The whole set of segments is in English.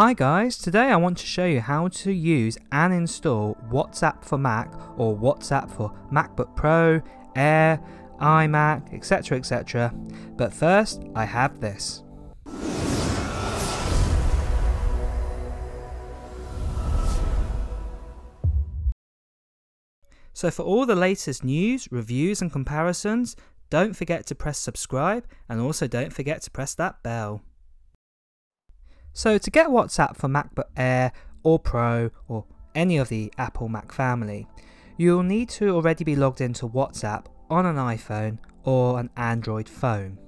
Hi guys, today I want to show you how to use and install WhatsApp for Mac or WhatsApp for MacBook Pro, Air, iMac, etc etc. But first, I have this. So for all the latest news, reviews and comparisons, don't forget to press subscribe and also don't forget to press that bell. So to get WhatsApp for MacBook Air or Pro or any of the Apple Mac family, you'll need to already be logged into WhatsApp on an iPhone or an Android phone.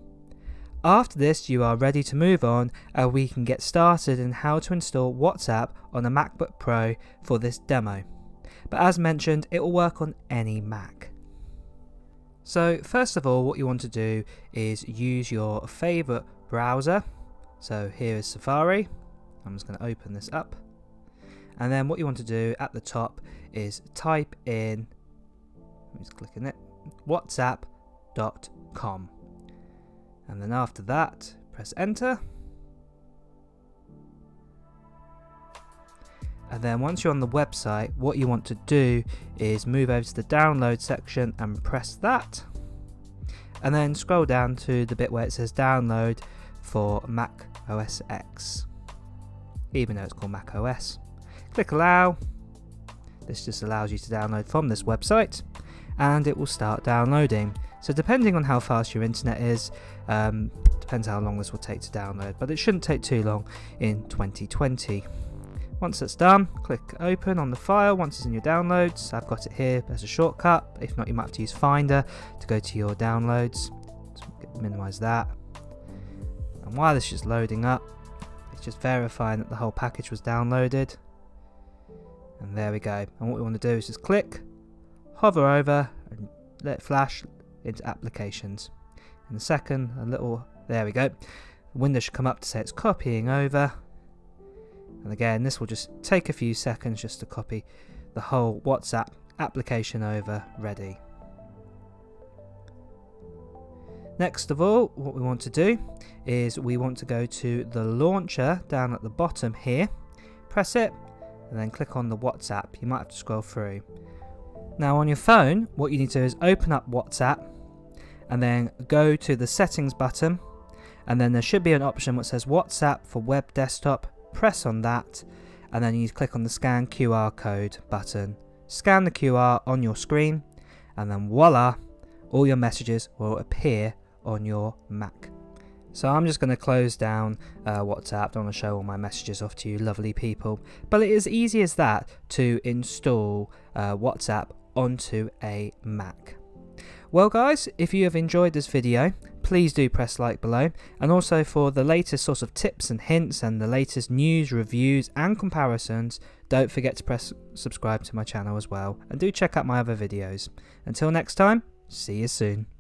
After this you are ready to move on and we can get started in how to install WhatsApp on a MacBook Pro for this demo. But as mentioned it will work on any Mac. So first of all what you want to do is use your favourite browser so here is Safari. I'm just going to open this up. And then what you want to do at the top is type in, let me just click on it, whatsapp.com. And then after that, press enter. And then once you're on the website, what you want to do is move over to the download section and press that. And then scroll down to the bit where it says download for Mac OS X, even though it's called Mac OS. Click allow. This just allows you to download from this website and it will start downloading. So depending on how fast your internet is, um, depends how long this will take to download, but it shouldn't take too long in 2020. Once it's done, click open on the file once it's in your downloads. I've got it here as a shortcut. If not, you might have to use Finder to go to your downloads. So minimize that. And while this is loading up, it's just verifying that the whole package was downloaded. And there we go. And what we want to do is just click, hover over, and let it flash into applications. In a second, a little, there we go. The window should come up to say it's copying over. And again, this will just take a few seconds just to copy the whole WhatsApp application over ready. Next of all, what we want to do is we want to go to the launcher down at the bottom here, press it, and then click on the WhatsApp. You might have to scroll through. Now on your phone, what you need to do is open up WhatsApp and then go to the settings button and then there should be an option which says WhatsApp for web desktop. Press on that and then you click on the scan QR code button. Scan the QR on your screen and then voila, all your messages will appear on your Mac. So I'm just going to close down uh, WhatsApp. Don't want to show all my messages off to you lovely people. But it is easy as that to install uh, WhatsApp onto a Mac. Well guys, if you have enjoyed this video, please do press like below. And also for the latest sort of tips and hints and the latest news, reviews and comparisons, don't forget to press subscribe to my channel as well. And do check out my other videos. Until next time, see you soon.